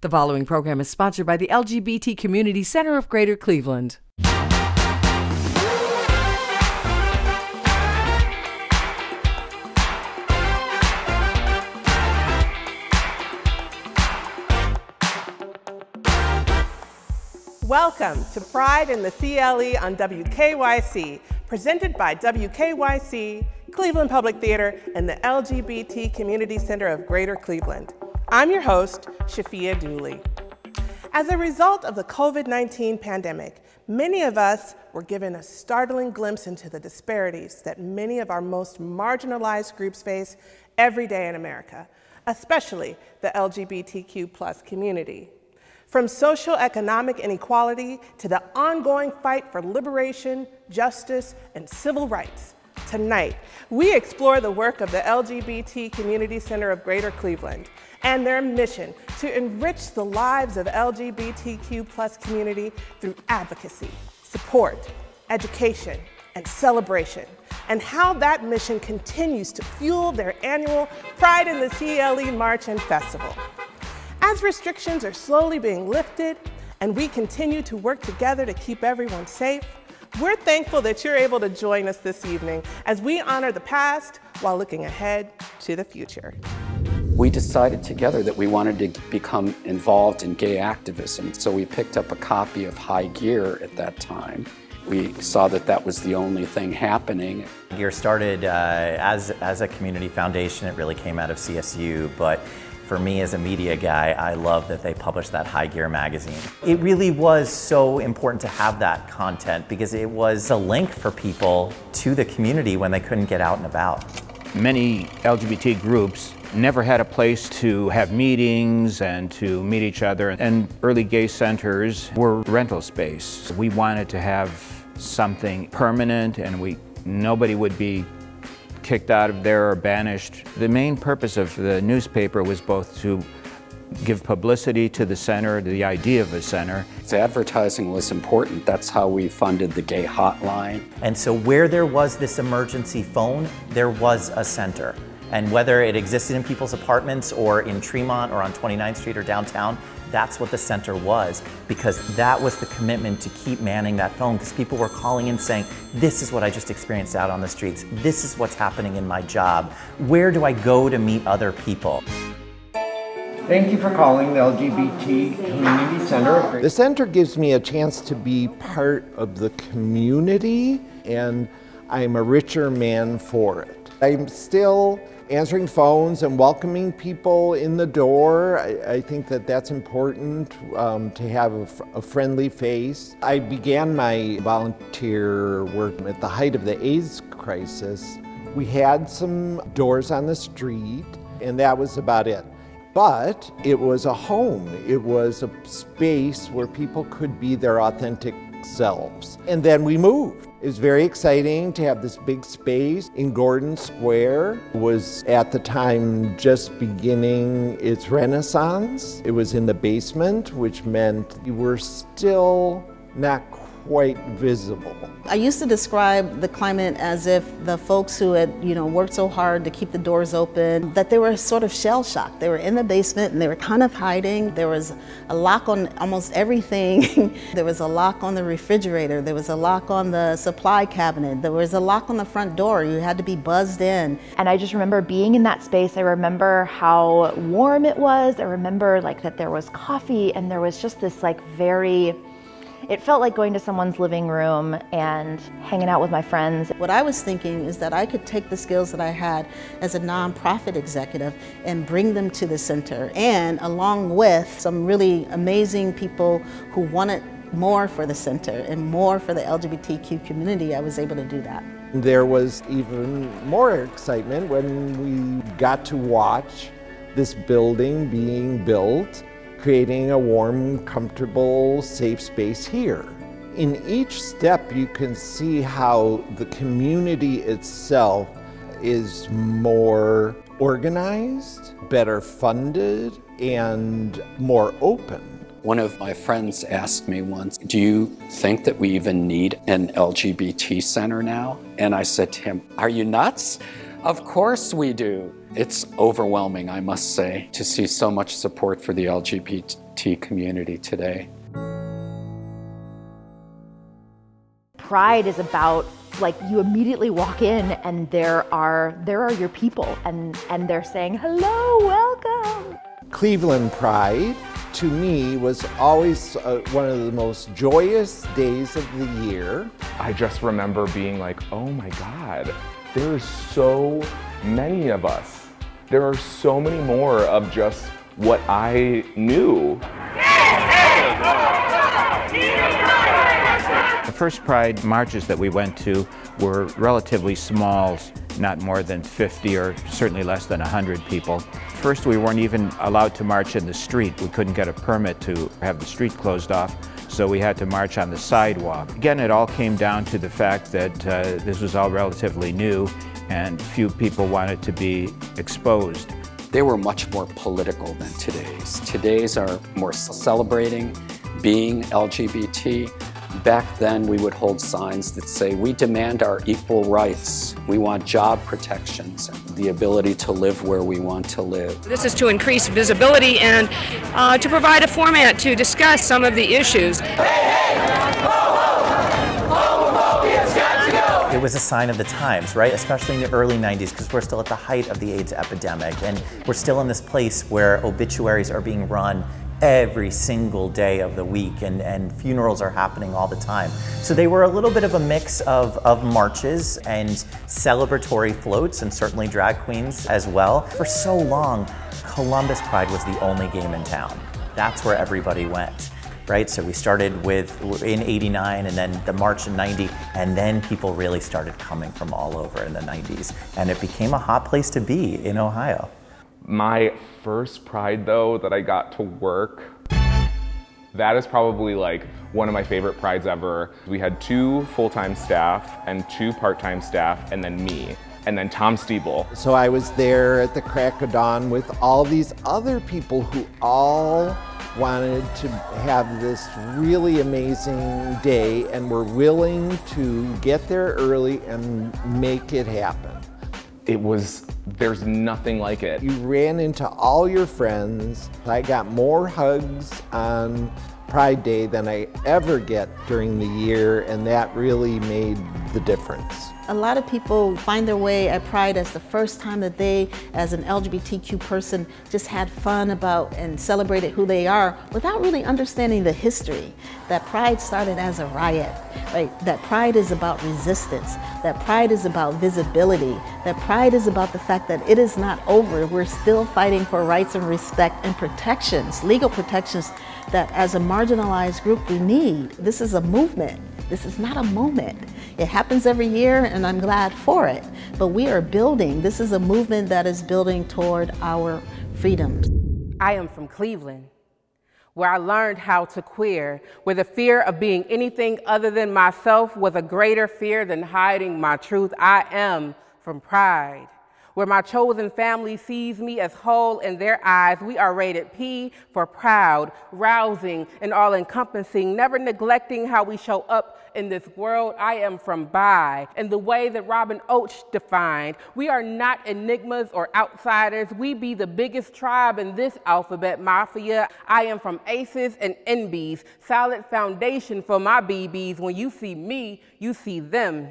The following program is sponsored by the LGBT Community Center of Greater Cleveland. Welcome to Pride in the CLE on WKYC, presented by WKYC, Cleveland Public Theater, and the LGBT Community Center of Greater Cleveland. I'm your host, Shafia Dooley. As a result of the COVID 19 pandemic, many of us were given a startling glimpse into the disparities that many of our most marginalized groups face every day in America, especially the LGBTQ community. From socioeconomic inequality to the ongoing fight for liberation, justice, and civil rights. Tonight, we explore the work of the LGBT Community Center of Greater Cleveland and their mission to enrich the lives of LGBTQ community through advocacy, support, education, and celebration, and how that mission continues to fuel their annual Pride in the CLE March and Festival. As restrictions are slowly being lifted and we continue to work together to keep everyone safe, we're thankful that you're able to join us this evening as we honor the past while looking ahead to the future. We decided together that we wanted to become involved in gay activism, so we picked up a copy of High Gear at that time. We saw that that was the only thing happening. Gear started uh, as, as a community foundation. It really came out of CSU, but for me as a media guy, I love that they published that High Gear magazine. It really was so important to have that content because it was a link for people to the community when they couldn't get out and about. Many LGBT groups never had a place to have meetings and to meet each other, and early gay centers were rental space. We wanted to have something permanent and we nobody would be kicked out of there or banished. The main purpose of the newspaper was both to give publicity to the center, the idea of a center. The advertising was important. That's how we funded the gay hotline. And so where there was this emergency phone, there was a center. And whether it existed in people's apartments or in Tremont or on 29th Street or downtown, that's what the center was because that was the commitment to keep manning that phone because people were calling in saying, This is what I just experienced out on the streets. This is what's happening in my job. Where do I go to meet other people? Thank you for calling the LGBT Community Center. The center gives me a chance to be part of the community, and I'm a richer man for it. I'm still answering phones and welcoming people in the door. I, I think that that's important um, to have a, a, friendly face. I began my volunteer work at the height of the AIDS crisis. We had some doors on the street, and that was about it. But it was a home, it was a space where people could be their authentic selves. And then we moved. It was very exciting to have this big space in Gordon Square. It was at the time just beginning its renaissance. It was in the basement, which meant we were still not quite visible. I used to describe the climate as if the folks who had, you know, worked so hard to keep the doors open, that they were sort of shell shocked. They were in the basement and they were kind of hiding. There was a lock on almost everything. there was a lock on the refrigerator. There was a lock on the supply cabinet. There was a lock on the front door. You had to be buzzed in. And I just remember being in that space. I remember how warm it was. I remember like that there was coffee and there was just this like very it felt like going to someone's living room and hanging out with my friends. What I was thinking is that I could take the skills that I had as a nonprofit executive and bring them to the center, and along with some really amazing people who wanted more for the center and more for the LGBTQ community, I was able to do that. There was even more excitement when we got to watch this building being built creating a warm, comfortable, safe space here. In each step, you can see how the community itself is more organized, better funded, and more open. One of my friends asked me once, Do you think that we even need an LGBT center now? And I said to him, Are you nuts? Of course we do. It's overwhelming, I must say, to see so much support for the LGBT LGBT community today. Pride is about like you immediately walk in and there are there are your people and and they're saying hello welcome cleveland pride to me was always uh, one of the most joyous days of the year i just remember being like oh my god there's so many of us there are so many more of just what i knew the first Pride marches that we went to were relatively small, not more than 50 or certainly less than 100 people. First, we weren't even allowed to march in the street. We couldn't get a permit to have the street closed off, so we had to march on the sidewalk. Again, it all came down to the fact that uh, this was all relatively new and few people wanted to be exposed. They were much more political than today's. Today's are more celebrating being LGBT, Back then, we would hold signs that say, we demand our equal rights. We want job protections, the ability to live where we want to live. This is to increase visibility and uh, to provide a format to discuss some of the issues. It was a sign of the times, right? Especially in the early 90s, because we're still at the height of the AIDS epidemic, and we're still in this place where obituaries are being run every single day of the week and, and funerals are happening all the time. So they were a little bit of a mix of, of marches and celebratory floats and certainly drag queens as well. For so long, Columbus Pride was the only game in town. That's where everybody went. Right, so we started with in 89 and then the March in 90 and then people really started coming from all over in the 90s and it became a hot place to be in Ohio. My first Pride though that I got to work, that is probably like one of my favorite prides ever. We had two full-time staff and two part-time staff and then me and then Tom Stiebel. So I was there at the crack of dawn with all these other people who all wanted to have this really amazing day and were willing to get there early and make it happen. It was there's nothing like it. You ran into all your friends. I got more hugs on Pride Day than I ever get during the year, and that really made the difference. A lot of people find their way at Pride as the first time that they, as an LGBTQ person, just had fun about and celebrated who they are without really understanding the history. That Pride started as a riot, right? That Pride is about resistance. That Pride is about visibility. That Pride is about the fact that it is not over. We're still fighting for rights and respect and protections, legal protections that as a marginalized group we need. This is a movement. This is not a moment. It happens every year and I'm glad for it. But we are building. This is a movement that is building toward our freedoms. I am from Cleveland, where I learned how to queer, where the fear of being anything other than myself was a greater fear than hiding my truth. I am from Pride where my chosen family sees me as whole in their eyes. We are rated P for proud, rousing, and all encompassing, never neglecting how we show up in this world. I am from bi, in the way that Robyn Ochs defined. We are not enigmas or outsiders. We be the biggest tribe in this alphabet mafia. I am from aces and NBs, solid foundation for my BBs. When you see me, you see them.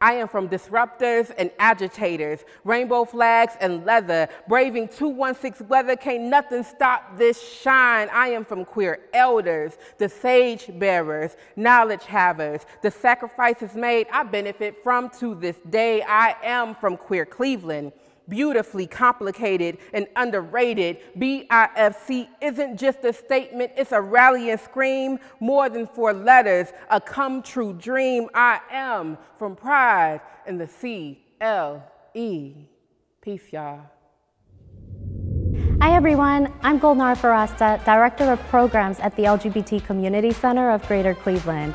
I am from disruptors and agitators, rainbow flags and leather, braving 216 weather, can't nothing stop this shine. I am from queer elders, the sage bearers, knowledge havers, the sacrifices made I benefit from to this day. I am from queer Cleveland beautifully complicated and underrated. BIFC isn't just a statement, it's a rallying scream, more than four letters, a come true dream. I am from Pride in the C L E. Peace, y'all. Hi everyone, I'm Golnar Farasta, Director of Programs at the LGBT Community Center of Greater Cleveland.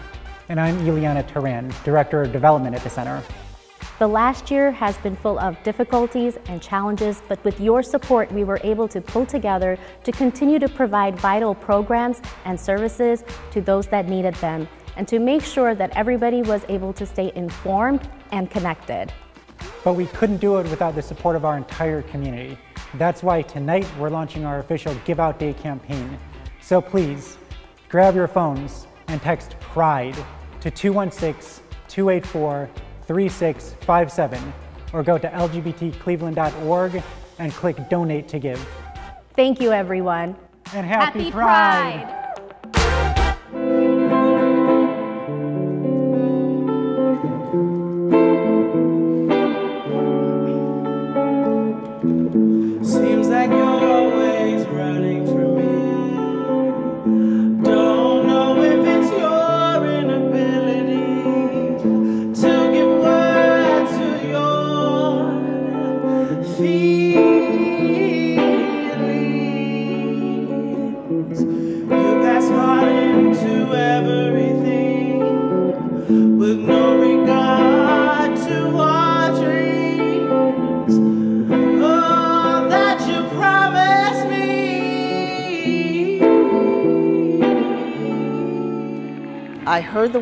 And I'm Ileana Turan, Director of Development at the Center. The last year has been full of difficulties and challenges, but with your support, we were able to pull together to continue to provide vital programs and services to those that needed them, and to make sure that everybody was able to stay informed and connected. But we couldn't do it without the support of our entire community. That's why tonight we're launching our official Give Out Day campaign. So please, grab your phones and text PRIDE to 216 284 3657 or go to lgbtcleveland.org and click Donate to Give. Thank you, everyone. And happy, Pride. Seems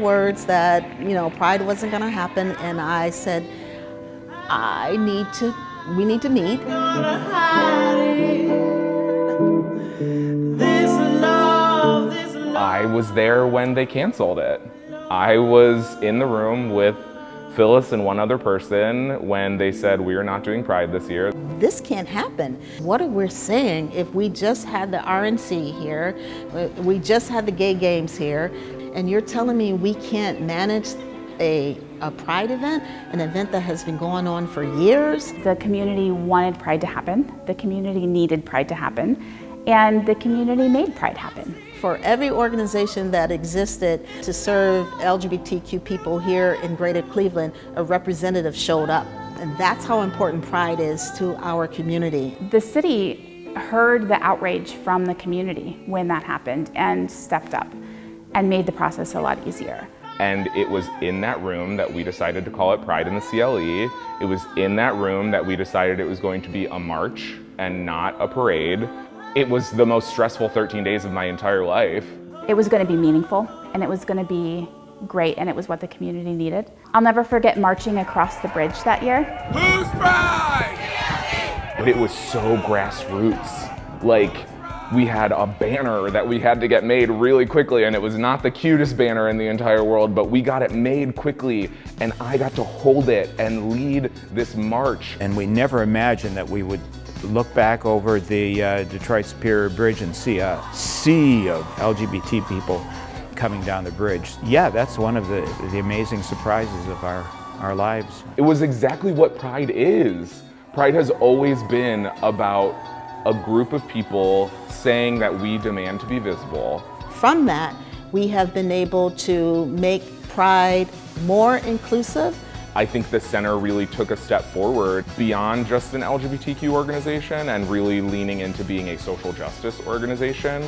words that, you know, pride wasn't going to happen, and I said, I need to, we need to meet. Gonna hide it. This love, this love. I was there when they canceled it. I was in the room with Phyllis and one other person when they said we are not doing Pride this year. This can't happen. What are we saying if we just had the RNC here, we just had the gay games here, and you're telling me we can't manage a, a pride event, an event that has been going on for years? The community wanted Pride to happen, the community needed Pride to happen, and the community made Pride happen. For every organization that existed to serve LGBTQ people here in Greater Cleveland, a representative showed up. And that's how important Pride is to our community. The city heard the outrage from the community when that happened and stepped up and made the process a lot easier. And it was in that room that we decided to call it Pride in the CLE. It was in that room that we decided it was going to be a march and not a parade. It was the most stressful 13 days of my entire life. It was going to be meaningful and it was going to be great and it was what the community needed. I'll never forget marching across the bridge that year. Who's Pride? But it was so grassroots. Like, we had a banner that we had to get made really quickly, and it was not the cutest banner in the entire world, but we got it made quickly, and I got to hold it and lead this march. And we never imagined that we would look back over the uh, Detroit Superior Bridge and see a sea of LGBT people coming down the bridge. Yeah, that's one of the, the amazing surprises of our, our lives. It was exactly what Pride is. Pride has always been about a group of people saying that we demand to be visible. From that, we have been able to make Pride more inclusive. I think the center really took a step forward beyond just an LGBTQ organization and really leaning into being a social justice organization.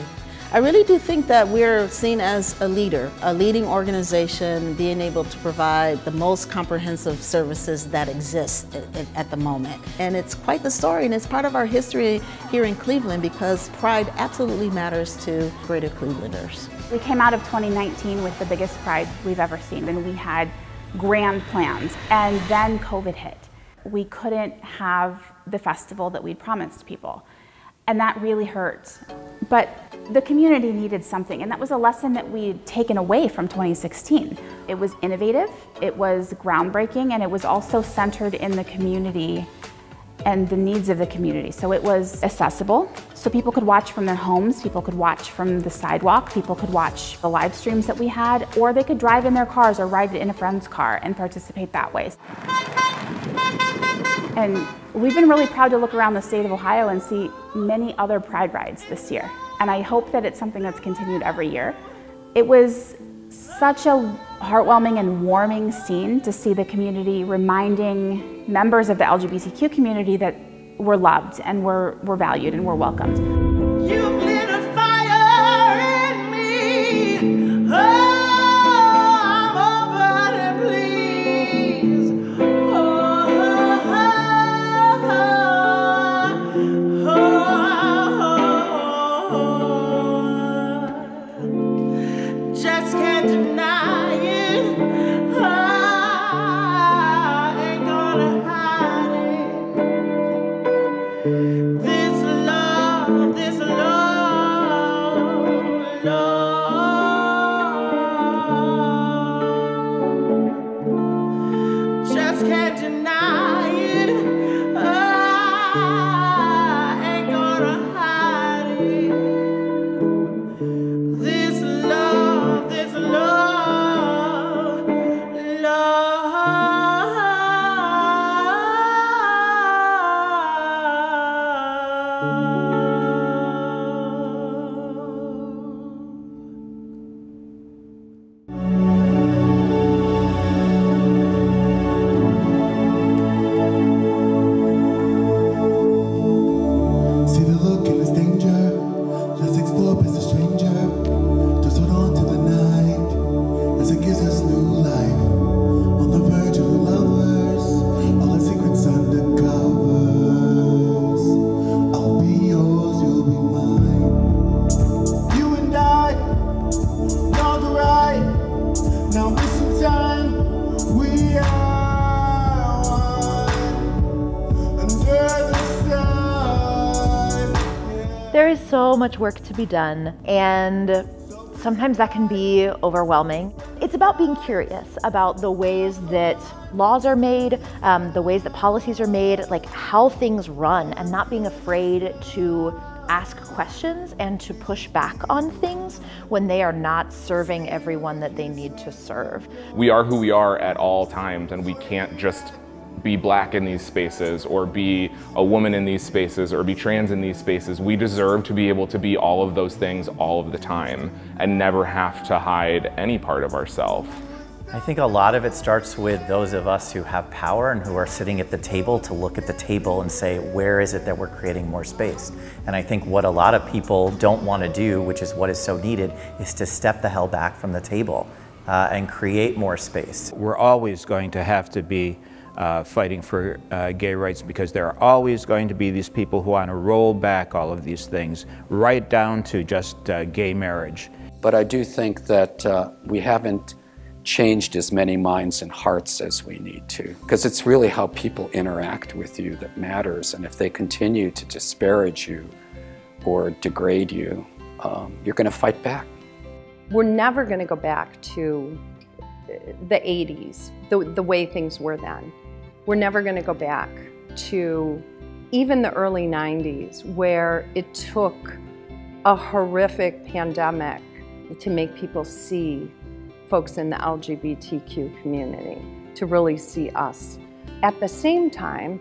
I really do think that we're seen as a leader, a leading organization being able to provide the most comprehensive services that exist at, the moment. And it's quite the story and it's part of our history here in Cleveland because pride absolutely matters to greater Clevelanders. We came out of 2019 with the biggest pride we've ever seen, and we had grand plans. And then COVID hit. We couldn't have the festival that we'd promised people. And that really hurt. But the community needed something, and that was a lesson that we'd taken away from 2016. It was innovative, it was groundbreaking, and it was also centered in the community and the needs of the community. So it was accessible, so people could watch from their homes, people could watch from the sidewalk, people could watch the live streams that we had, or they could drive in their cars or ride in a friend's car and participate that way. And we've been really proud to look around the state of Ohio and see many other Pride rides this year. And I hope that it's something that's continued every year. It was such a heartwarming and warming scene to see the community reminding members of the LGBTQ community that we're loved and we're, we're valued and we're welcomed. To be done, and sometimes that can be overwhelming. It's about being curious about the ways that laws are made, um, the ways that policies are made, like how things run, and not being afraid to ask questions and to push back on things when they are not serving everyone that they need to serve. We are who we are at all times, and we can't just be black in these spaces or be a woman in these spaces or be trans in these spaces. We deserve to be able to be all of those things all of the time and never have to hide any part of ourselves. I think a lot of it starts with those of us who have power and who are sitting at the table to look at the table and say, where is it that we're creating more space? And I think what a lot of people don't want to do, which is what is so needed, is to step the hell back from the table uh, and create more space. We're always going to have to be uh, fighting for uh, gay rights because there are always going to be these people who want to roll back all of these things, right down to just uh, gay marriage. But I do think that uh, we haven't changed as many minds and hearts as we need to. Because it's really how people interact with you that matters. And if they continue to disparage you or degrade you, um, you're going to fight back. We're never going to go back to the 80s, the, the way things were then. We're never going to go back to even the early 90s, where it took a horrific pandemic to make people see folks in the LGBTQ community, to really see us. At the same time,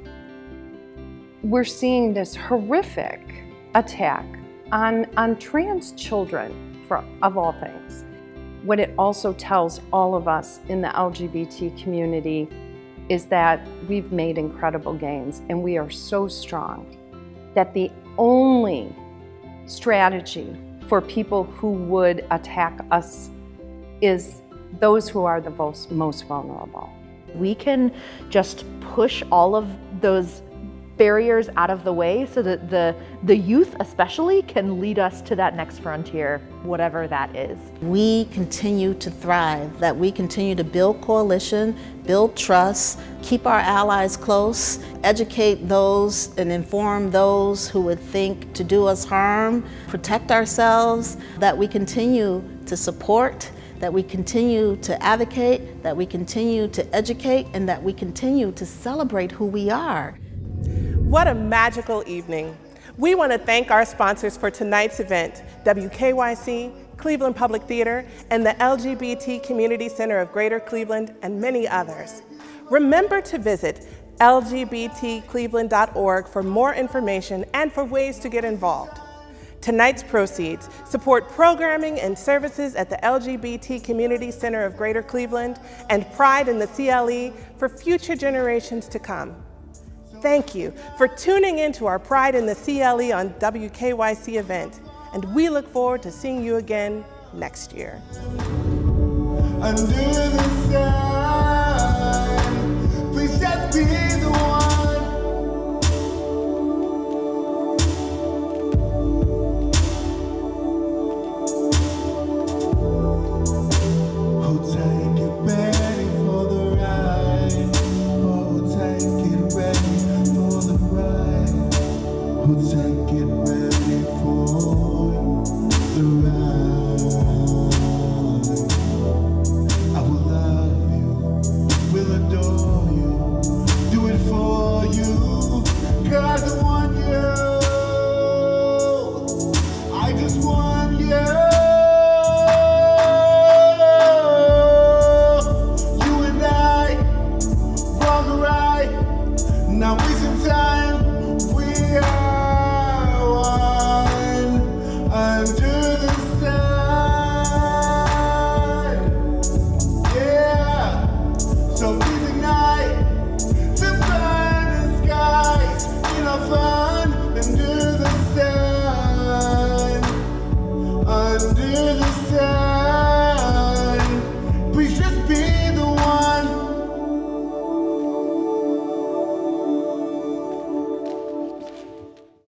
we're seeing this horrific attack on, on trans children, for, of all things. What it also tells all of us in the LGBT community is that we've made incredible gains and we are so strong that the only strategy for people who would attack us is those who are the most, most vulnerable. We can just push all of those barriers out of the way so that the, the youth especially can lead us to that next frontier, whatever that is. We continue to thrive, that we continue to build coalition, build trust, keep our allies close, educate those and inform those who would think to do us harm, protect ourselves, that we continue to support that we continue to advocate, that we continue to educate, and that we continue to celebrate who we are. What a magical evening. We want to thank our sponsors for tonight's event, WKYC, Cleveland Public Theater, and the LGBT Community Center of Greater Cleveland, and many others. Remember to visit lgbtcleveland.org for more information and for ways to get involved. Tonight's proceeds support programming and services at the LGBT Community Center of Greater Cleveland and Pride in the CLE for future generations to come thank you for tuning in to our Pride in the CLE on WKYC event, and we look forward to seeing you again next year. The please just be